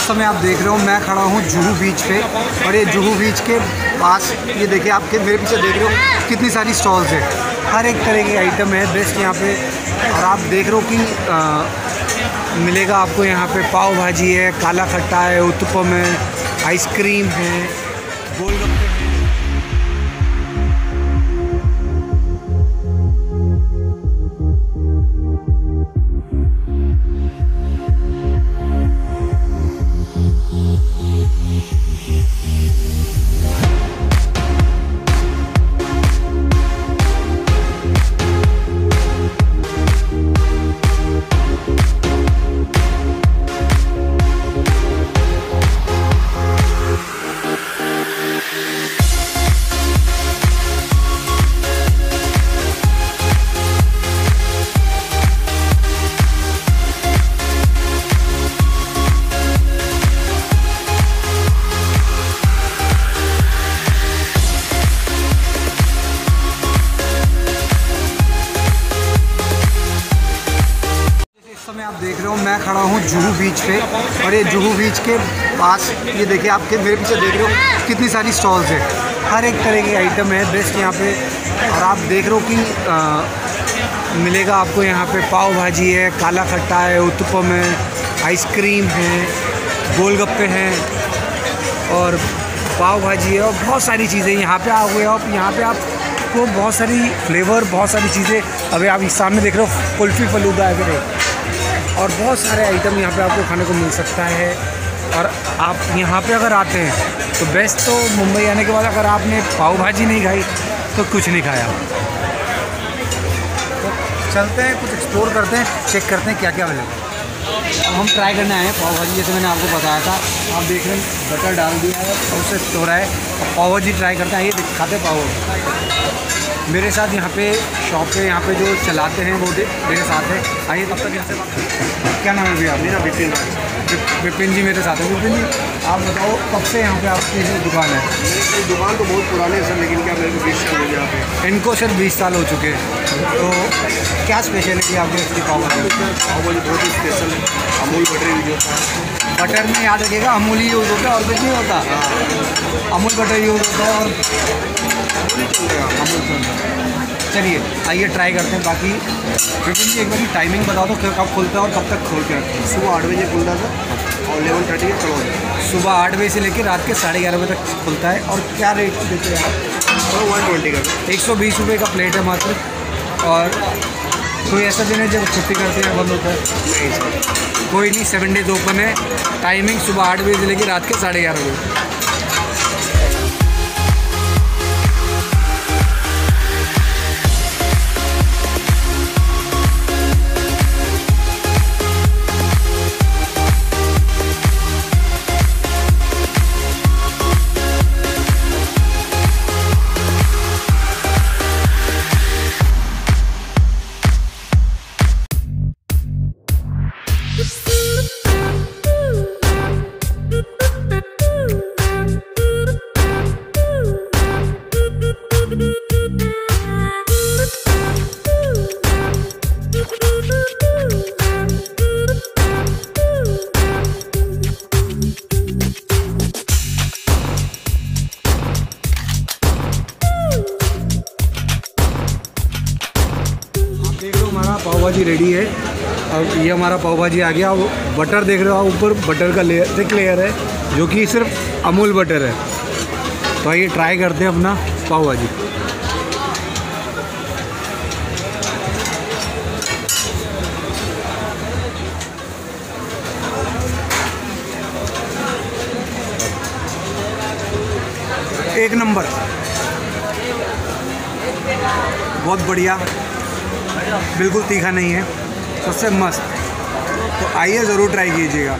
इस समय आप देख रहे हो, मैं खड़ा हूँ जुहू बीच पे। और ये जुहू बीच के पास, ये देखिए आपके मेरे पीछे देख रहे हो कितनी सारी स्टॉल्स हैं। हर एक तरह की आइटम है बेस्ट यहाँ पे। और आप देख रहे हो कि मिलेगा आपको यहाँ पे पाव भाजी है, काला खट्टा है उत्पम है आइसक्रीम है, गोलगप्पे समय आप देख रहे हो मैं खड़ा हूँ जुहू बीच पे। और ये जुहू बीच के पास ये देखिए आपके मेरे पीछे देख रहे हो कितनी सारी स्टॉल्स है। हर एक तरह के आइटम है बेस्ट यहाँ पे। और आप देख रहे हो कि आ, मिलेगा आपको यहाँ पे पाव भाजी है काला खट्टा है उत्पम है आइसक्रीम है गोलगप्पे हैं और पाव भाजी है और बहुत सारी चीज़ें यहाँ पे आओगे आप यहाँ पे आपको बहुत सारी फ्लेवर बहुत सारी चीज़ें। अभी आप सामने देख रहे हो कुल्फ़ी फलूदा है। और बहुत सारे आइटम यहाँ पे आपको खाने को मिल सकता है। और आप यहाँ पे अगर आते हैं तो बेस्ट तो मुंबई आने के बाद अगर आपने पाव भाजी नहीं खाई तो कुछ नहीं खाया। तो चलते हैं, कुछ एक्सप्लोर करते हैं चेक करते हैं क्या क्या मिलेगा। अब हम ट्राई करने आए हैं पाव भाजी जैसे मैंने आपको बताया था। आप देख रहे हैं बटर डाल दिया है, और उससे हो रहा है। पाव भाजी ट्राई करते हैं, ये दिखाते पाव भाजी मेरे साथ यहाँ पे शॉप पे, यहाँ पे जो चलाते हैं, वो मेरे साथ है। आइए, तब तक यहाँ से क्या नाम है भैया? मेरा विपिन विपिन जी मेरे साथ है। विपिन जी आप बताओ कब से यहाँ पे आपकी जो दुकान है? दुकान तो बहुत पुरानी है सर लेकिन क्या मेरे को बीस साल हो गया यहाँ पे। इनको सिर्फ़ बीस साल हो चुके हैं। तो क्या स्पेशलिटी है आपकी इसकी पाव भाजी? पाव भाजी बहुत ही स्पेशल है। अमूल बटर यूज़ होता है। बटर में याद रखिएगा अमूल ही यूज़ होता है और कुछ नहीं होता। अमूल बटर यूज़ होता है और अमूल से होता है। चलिए आइए ट्राई करते हैं बाकी विपिन जी एक बार टाइमिंग बता दो कब खुलता है और कब तक खोल के रखते हैं। सुबह आठ बजे खुलता था और इलेवन थर्टी के चलो सुबह आठ बजे से लेकर रात के साढ़े ग्यारह बजे तक खुलता है और क्या रेट देते हैं आप? और वन ट्वेंटी का। एक सौ बीस रुपये का प्लेट है मात्र और कोई ऐसा दिन है जब छुट्टी करते हैं बंद होता है? नहीं कोई नहीं सेवन डेज़ ओपन है। टाइमिंग सुबह आठ बजे से लेकर रात के साढ़े ग्यारह बजे। पाव भाजी रेडी है अब ये हमारा पाव भाजी आ गया। अब बटर देख रहे हो आप ऊपर बटर का लेयर थिक लेयर है, जो कि सिर्फ़ अमूल बटर है। तो आइए ट्राई करते हैं अपना पाव भाजी एक नंबर। बहुत बढ़िया। बिल्कुल तीखा नहीं है। सबसे मस्त। तो आइए ज़रूर ट्राई कीजिएगा।